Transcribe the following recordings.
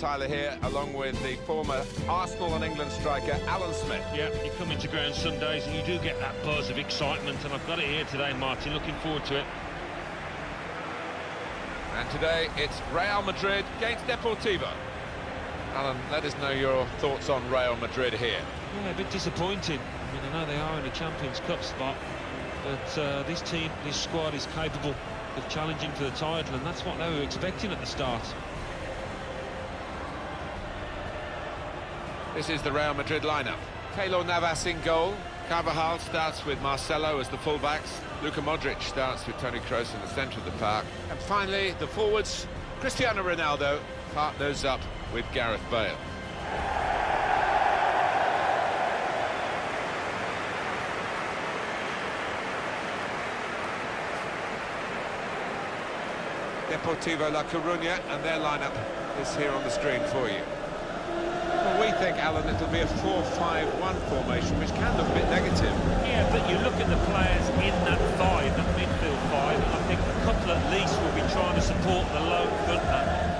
Tyler here, along with the former Arsenal and England striker, Alan Smith. Yeah, you come into ground some days and you do get that buzz of excitement, and I've got it here today, Martin. Looking forward to it. And today it's Real Madrid against Deportivo. Alan, let us know your thoughts on Real Madrid here. Yeah, a bit disappointed. I mean, I know they are in a Champions Cup spot, but uh, this team, this squad is capable of challenging for the title, and that's what they were expecting at the start. This is the Real Madrid lineup. Keylor Navas in goal. Carvajal starts with Marcelo as the fullbacks. Luka Modric starts with Toni Kroos in the centre of the park. And finally, the forwards, Cristiano Ronaldo partners up with Gareth Bale. Deportivo La Coruña, and their lineup is here on the screen for you. Think, Alan, it'll be a 4-5-1 formation, which can look a bit negative. Yeah, but you look at the players in that five, that midfield five, and I think a couple at least will be trying to support the lone man.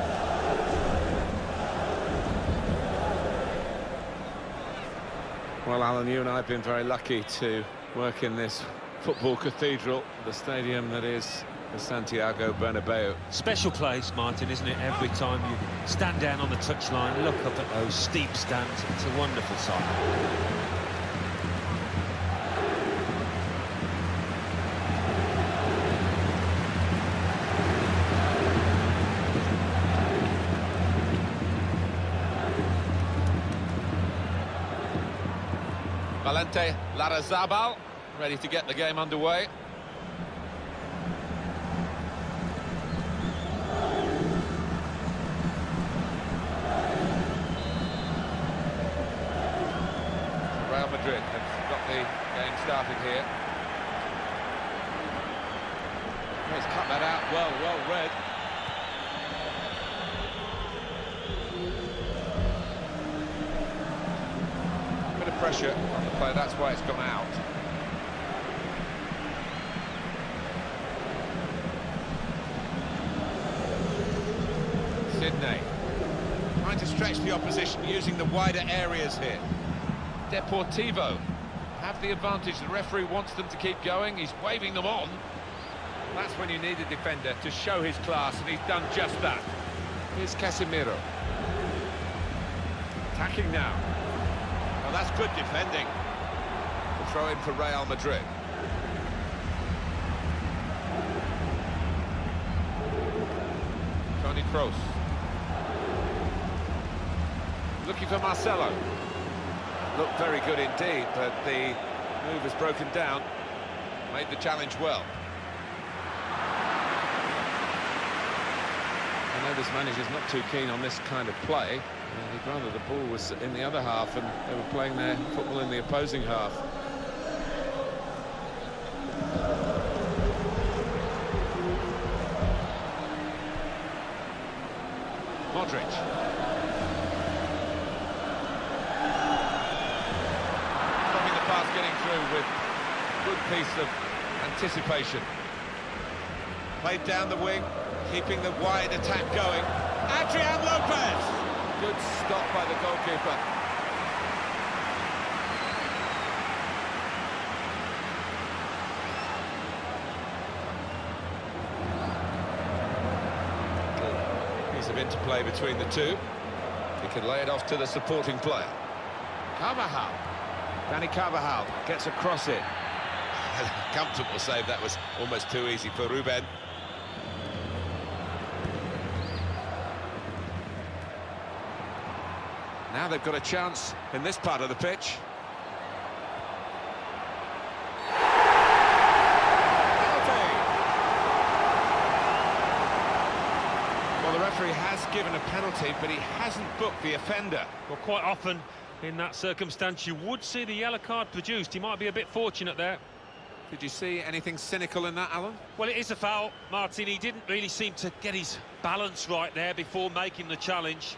Well, Alan, you and I have been very lucky to work in this football cathedral, the stadium that is the Santiago Bernabeu. Special place, Martin, isn't it? Every time you stand down on the touchline, look up at those steep stands, it's a wonderful sight. Valente Larrazabal ready to get the game underway. Real Madrid have got the game started here. He's cut that out well, well read. Bit of pressure on the play, that's why it's gone out. Sidnei trying to stretch the opposition using the wider areas here. Deportivo have the advantage. The referee wants them to keep going. He's waving them on. That's when you need a defender to show his class, and he's done just that. Here's Casemiro. Attacking now. Well, that's good defending. The throw in for Real Madrid. Toni Kroos. Looking for Marcelo. Looked very good indeed, but the move has broken down. Made the challenge well. I know this manager's not too keen on this kind of play. He'd rather the ball was in the other half and they were playing their football in the opposing half. Modric. Getting through with good piece of anticipation. Played down the wing, keeping the wide attack going. Adrian Lopez! Good stop by the goalkeeper. Good piece of interplay between the two. He can lay it off to the supporting player. Carvajal. Dani Carvajal gets across it. Comfortable save, that was almost too easy for Ruben. They've got a chance in this part of the pitch. Well, the referee has given a penalty, but he hasn't booked the offender. Well, quite often in that circumstance, you would see the yellow card produced. He might be a bit fortunate there. Did you see anything cynical in that, Alan? Well, it is a foul, Martin. He didn't really seem to get his balance right there before making the challenge.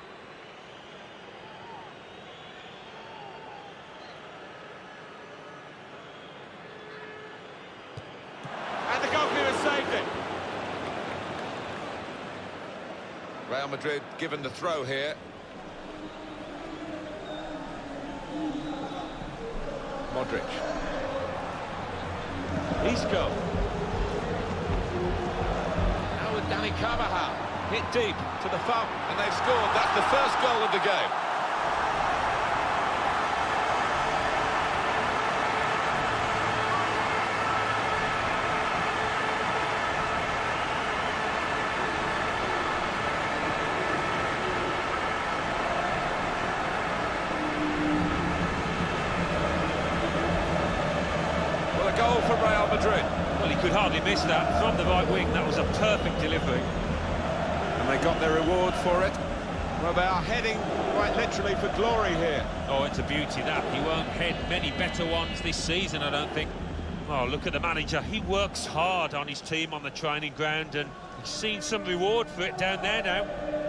Madrid given the throw here. Modric. Isco. Now with Dani Carvajal. Hit deep to the far, and they've scored. That's the first goal of the game. Could hardly miss that. From the right wing, that was a perfect delivery. And they got their reward for it. Well, they are heading quite literally for glory here. Oh, it's a beauty, that. He won't head many better ones this season, I don't think. Oh, look at the manager. He works hard on his team on the training ground, and he's seen some reward for it down there now.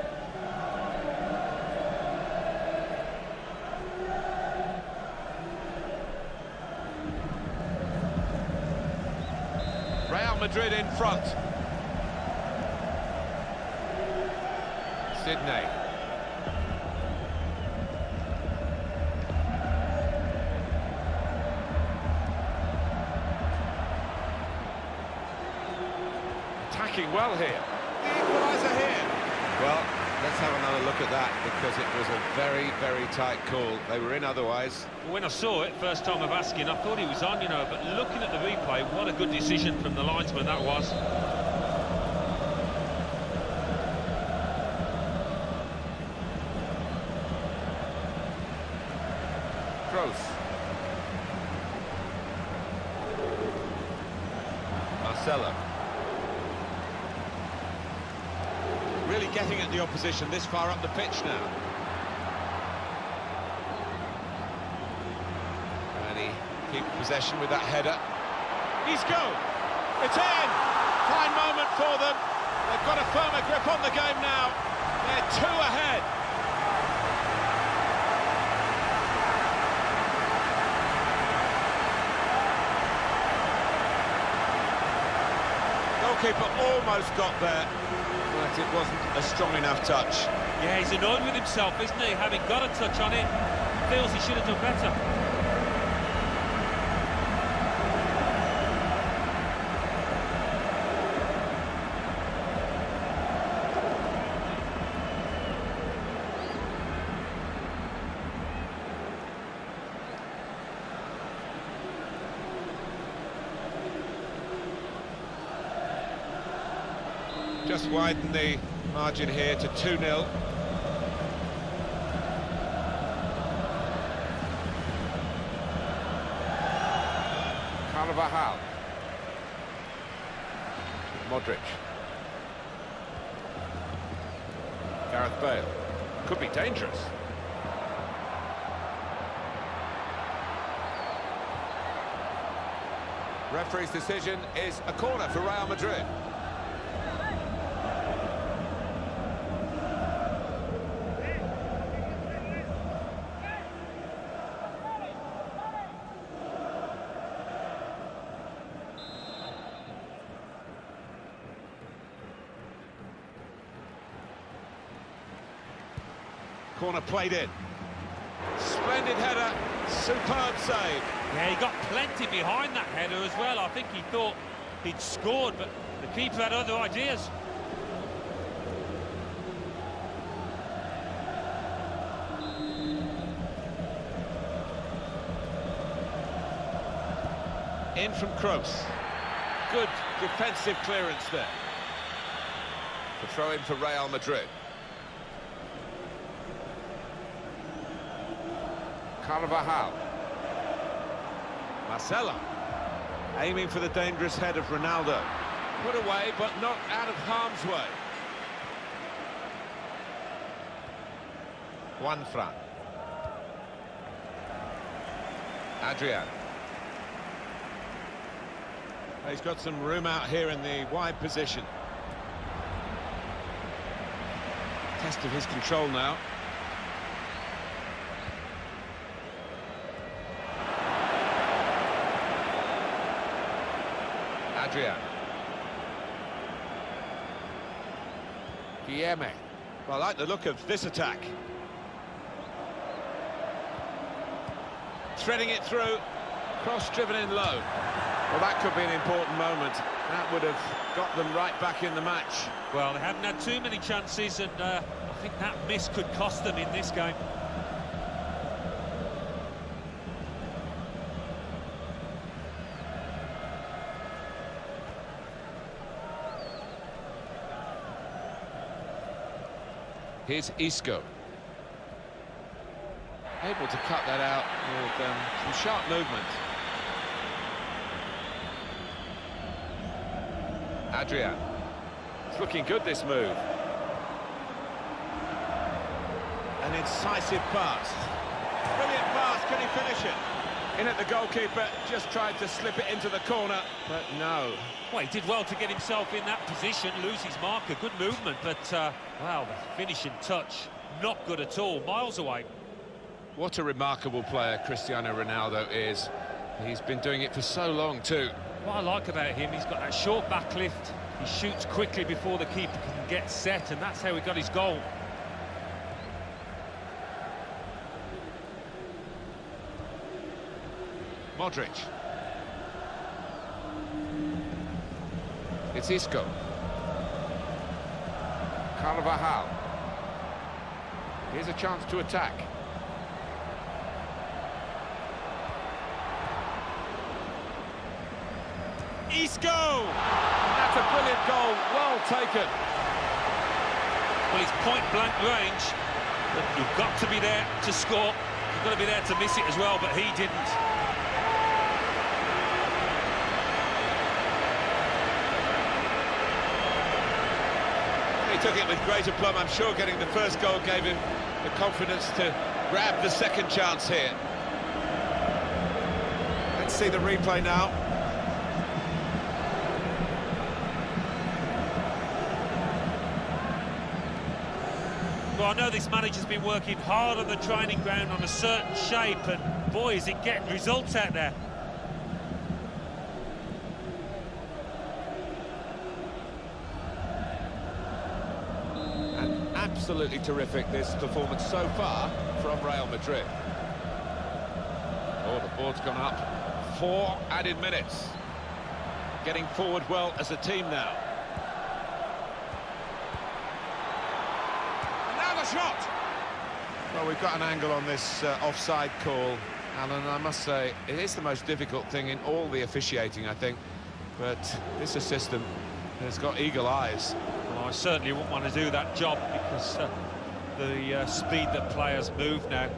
Madrid in front. Sidnei. Attacking well here. The equaliser here. Well, let's have another look at that because it was a very, very tight call. They were in otherwise. When I saw it, first time of asking, I thought he was on, you know, but looking at the replay, what a good decision from the linesman that was. Kroos. Marcelo. Really getting at the this far up the pitch now. And he keep possession with that header. He's go. It's in. Fine moment for them. They've got a firmer grip on the game now. They're two ahead. Goalkeeper almost got there, but it wasn't a strong enough touch. Yeah, he's annoyed with himself, isn't he? Having got a touch on it, feels he should have done better. Just widen the margin here to 2-0. Carvajal. Modric. Gareth Bale. Could be dangerous. Referee's decision is a corner for Real Madrid. Corner played in. Splendid header, superb save. Yeah, he got plenty behind that header as well. I think he thought he'd scored, but the keeper had other ideas. In from Kroos. Good defensive clearance there. The throw in for Real Madrid. Carvajal. Marcelo. Aiming for the dangerous head of Ronaldo. Put away, but not out of harm's way. Juanfran. Adrian. He's got some room out here in the wide position. Test of his control now. Adrian. Guilherme. Well, I like the look of this attack. Threading it through. Cross driven in low. Well, that could be an important moment. That would have got them right back in the match. Well, they haven't had too many chances, and uh, I think that miss could cost them in this game. Here's Isco. Able to cut that out with um, some sharp movement. Adrian. It's looking good, this move. An incisive pass. Brilliant pass, can he finish it? In at the goalkeeper, just tried to slip it into the corner, but no. Well, he did well to get himself in that position, lose his marker, good movement, but, uh, wow, the finishing touch, not good at all, miles away. What a remarkable player Cristiano Ronaldo is. He's been doing it for so long, too. What I like about him, he's got that short back lift, he shoots quickly before the keeper can get set, and that's how he got his goal. Modric. It's Isco. Carvajal. Here's a chance to attack. Isco! That's a brilliant goal, well taken. Well, it's point-blank range, you've got to be there to score. You've got to be there to miss it as well, but he didn't. Took it with great aplomb. I'm sure getting the first goal gave him the confidence to grab the second chance here. Let's see the replay now. Well, I know this manager's been working hard on the training ground on a certain shape, and boy, is it getting results out there. And absolutely terrific, this performance so far from Real Madrid. Oh, the board's gone up. Four added minutes. Getting forward well as a team now. And now the shot! Well, we've got an angle on this uh, offside call, Alan. I must say, it is the most difficult thing in all the officiating, I think. But this assistant has got eagle eyes. Well, I certainly wouldn't want to do that job because uh, the uh, speed that players move now,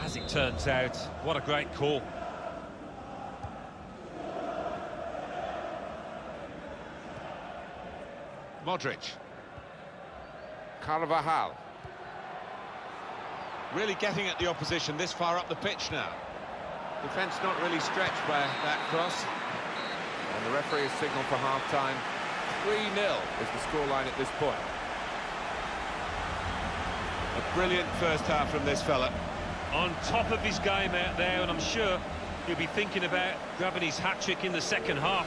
as it turns out, what a great call. Modric. Carvajal. Really getting at the opposition this far up the pitch now. Defence not really stretched by that cross. And the referee has signalled for half-time. 3-0 is the scoreline at this point. A brilliant first half from this fella. On top of his game out there, and I'm sure he'll be thinking about grabbing his hat-trick in the second half.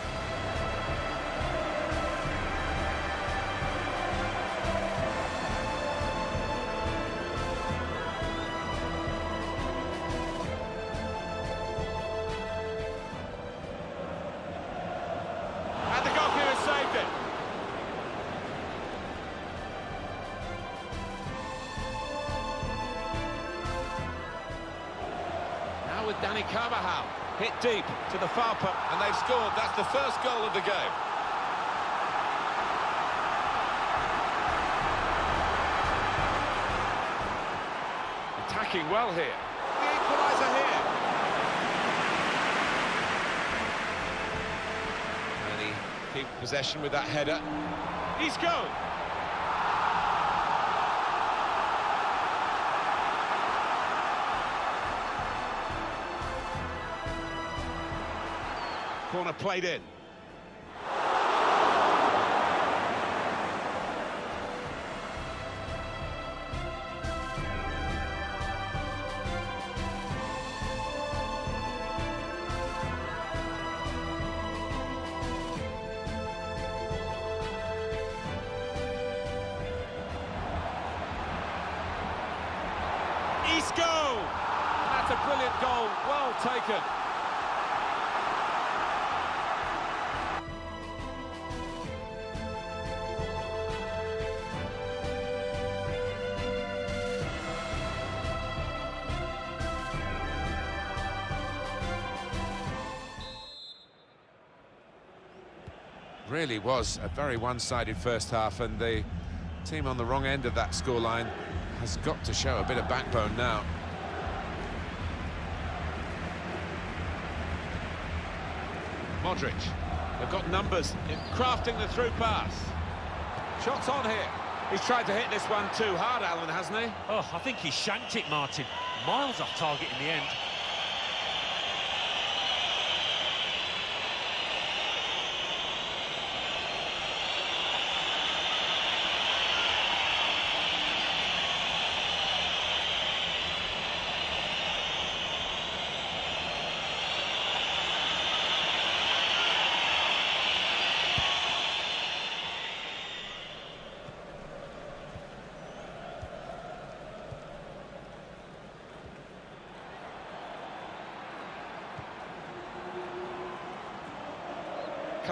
The first goal of the game. Attacking well here. The equaliser here. And he keep possession with that header. He's go. Corner played in. Really was a very one-sided first half, and the team on the wrong end of that scoreline has got to show a bit of backbone now. Modric. They've got numbers in crafting the through pass. Shots on here. He's tried to hit this one too hard, Alan, hasn't he? Oh, I think he shanked it, Martin. Miles off target in the end.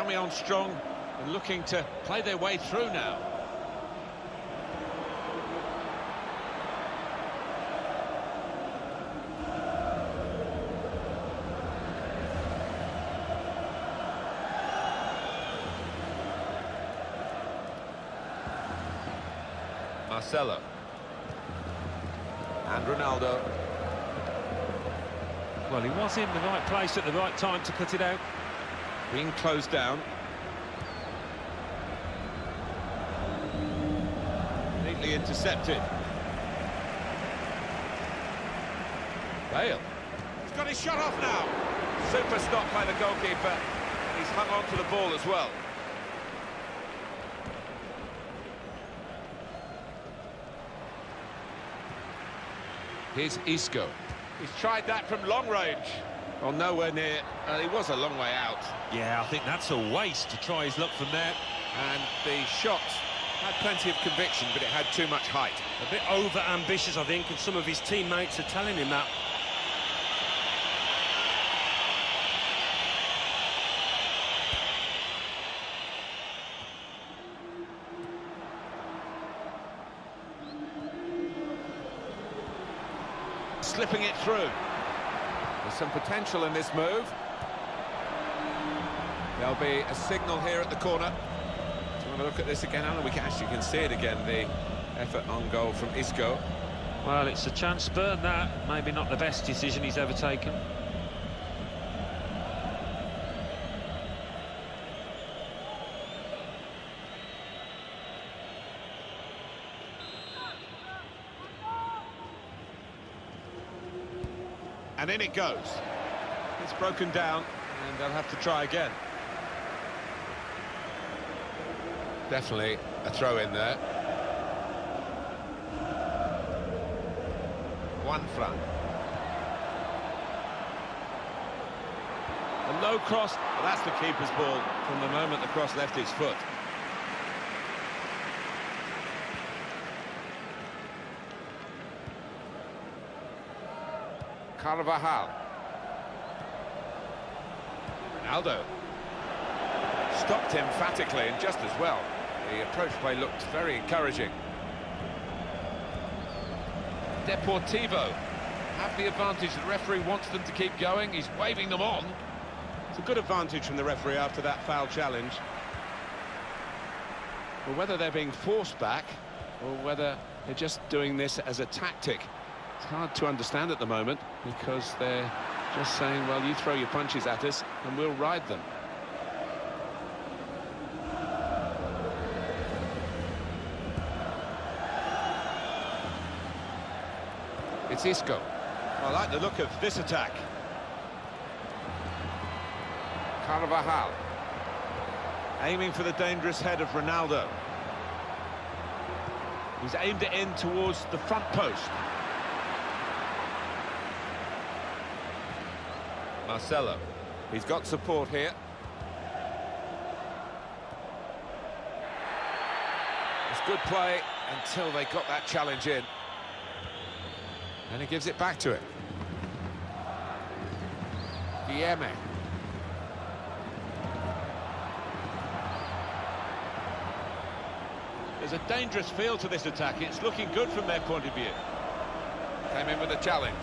Coming on strong and looking to play their way through now. Marcelo. And Ronaldo. Well, he was in the right place at the right time to cut it out. Being closed down. Neatly intercepted. Bale. He's got his shot off now. Super stop by the goalkeeper. He's hung on to the ball as well. Here's Isco. He's tried that from long range. Well, nowhere near. Uh, he was a long way out. Yeah, I think that's a waste to try his luck from there. And the shot had plenty of conviction, but it had too much height. A bit over-ambitious, I think, and some of his teammates are telling him that. Slipping it through. Some potential in this move. There'll be a signal here at the corner. Do you want to look at this again, Alan? We can actually can see it again, the effort on goal from Isco. Well, it's a chance burn, that. Maybe not the best decision he's ever taken. It goes. It's broken down, and they'll have to try again. Definitely a throw in there. One front. A low cross, well, that's the keeper's ball from the moment the cross left his foot. Carvajal. Ronaldo. Stopped emphatically and just as well. The approach play looked very encouraging. Deportivo have the advantage. The referee wants them to keep going. He's waving them on. It's a good advantage from the referee after that foul challenge. Well, whether they're being forced back or whether they're just doing this as a tactic, it's hard to understand at the moment because they're just saying, well, you throw your punches at us and we'll ride them. It's Isco. I like the look of this attack. Carvajal. Aiming for the dangerous head of Ronaldo. He's aimed it in towards the front post. Marcelo. He's got support here. It's good play until they got that challenge in. And he gives it back to him. Dieme. There's a dangerous feel to this attack. It's looking good from their point of view. Came in with a challenge.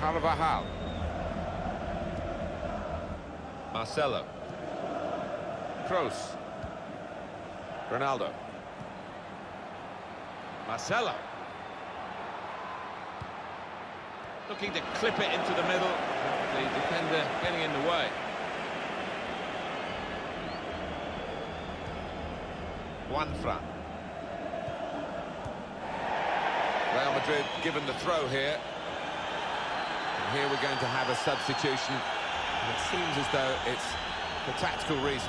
Carvajal. Marcelo. Kroos. Ronaldo. Marcelo. Looking to clip it into the middle. The defender getting in the way. Juanfran. Real Madrid given the throw here. Here we're going to have a substitution. It seems as though it's for tactical reasons.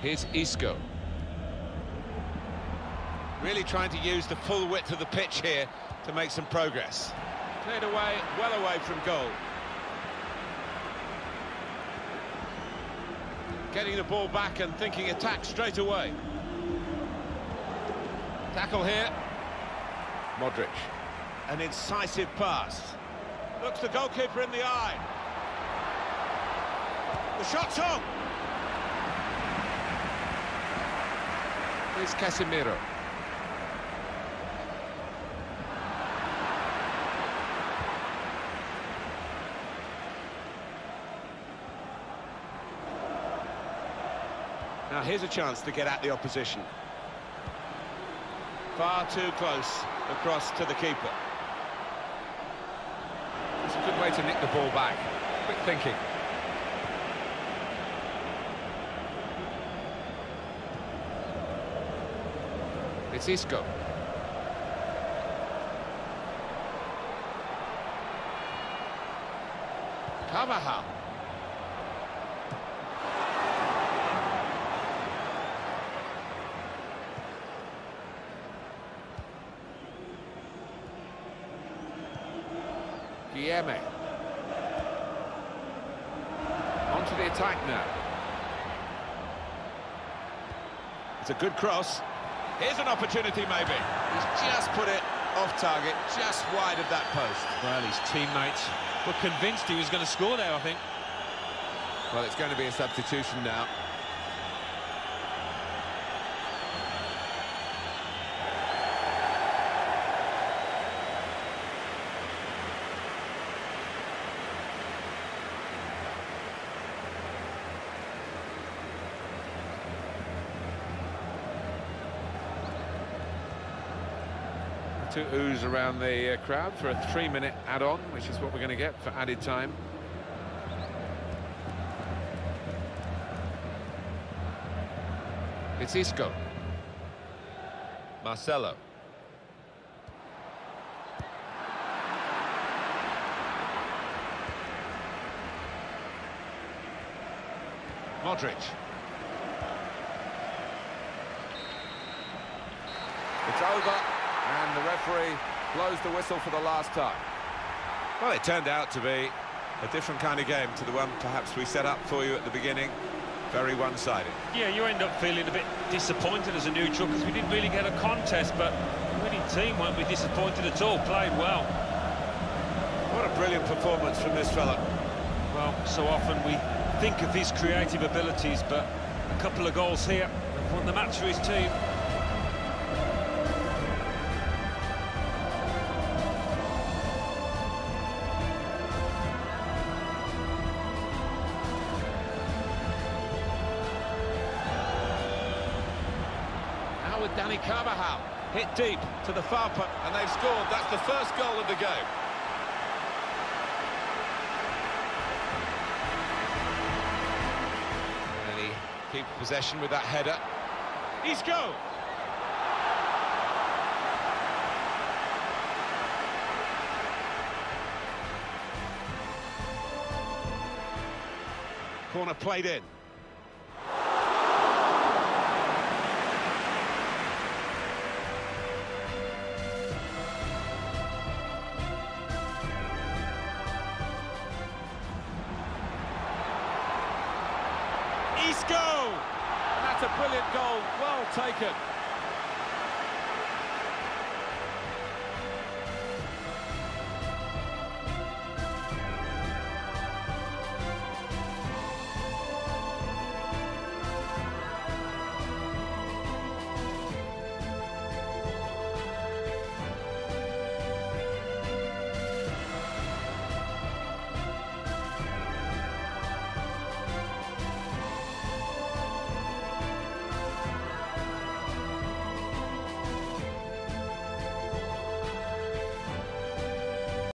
Here's Isco. Really trying to use the full width of the pitch here to make some progress. Cleared away, well away from goal. Getting the ball back and thinking attack straight away. Tackle here. Modric. An incisive pass. Looks the goalkeeper in the eye. The shot's on. Here's Casemiro. Now here's a chance to get at the opposition. Far too close across to the keeper. It's a good way to nick the ball back. Quick thinking. It's Isco. Carvajal. Guilherme. Onto the attack now. It's a good cross. Here's an opportunity, maybe. He's just put it off target, just wide of that post. Well, his teammates were convinced he was going to score there, I think. Well, it's going to be a substitution now. To ooze around the uh, crowd for a three-minute add-on, which is what we're going to get for added time. It's Isco. Marcelo. Modric. It's over. And the referee blows the whistle for the last time. Well, it turned out to be a different kind of game to the one perhaps we set up for you at the beginning. Very one-sided. Yeah, you end up feeling a bit disappointed as a neutral because we didn't really get a contest, but the winning team won't be disappointed at all. Played well. What a brilliant performance from this fella. Well, so often we think of his creative abilities, but a couple of goals here have won the match for his team. Dani Carvajal. Hit deep to the far post, and they've scored. That's the first goal of the game. And he keeps possession with that header. He's go. Corner played in. That's a brilliant goal, well taken.